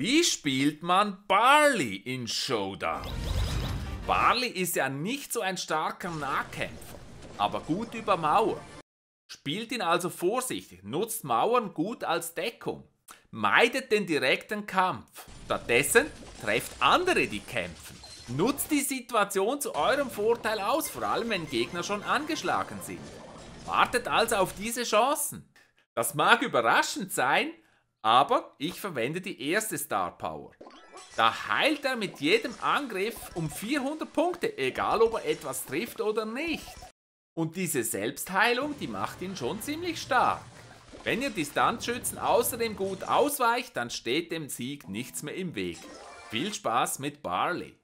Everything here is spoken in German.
Wie spielt man Barley in Showdown? Barley ist ja nicht so ein starker Nahkämpfer, aber gut über Mauer. Spielt ihn also vorsichtig, nutzt Mauern gut als Deckung. Meidet den direkten Kampf. Stattdessen trefft andere, die kämpfen. Nutzt die Situation zu eurem Vorteil aus, vor allem wenn Gegner schon angeschlagen sind. Wartet also auf diese Chancen. Das mag überraschend sein, aber ich verwende die erste Star Power. Da heilt er mit jedem Angriff um 400 Punkte, egal ob er etwas trifft oder nicht. Und diese Selbstheilung, die macht ihn schon ziemlich stark. Wenn ihr Distanzschützen außerdem gut ausweicht, dann steht dem Sieg nichts mehr im Weg. Viel Spaß mit Barley!